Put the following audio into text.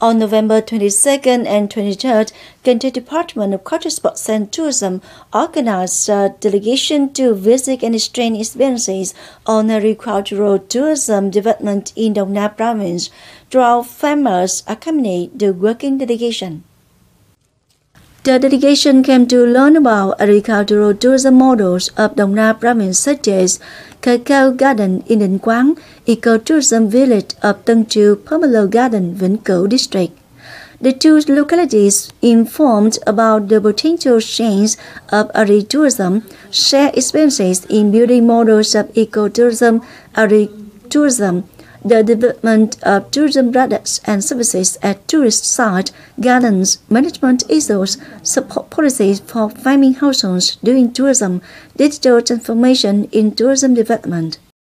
On November 22nd and 23rd, Cần Thơ Department of Culture, Sports and Tourism organized a delegation to visit and exchange experiences on agricultural tourism development in Đồng Nai province. Twelve farmers accompanied the working delegation. The delegation came to learn about agricultural tourism models of Đồng Nai province such as Cacao Garden in Định Quán, Ecotourism Village of Tân Triều, Pomelo Garden, Vĩnh Cửu District. The two localities informed about the potential change of agritourism, share experiences in building models of ecotourism, agritourism, the development of tourism products and services at tourist sites, gardens, management issues, support policies for farming households during tourism, digital transformation in tourism development.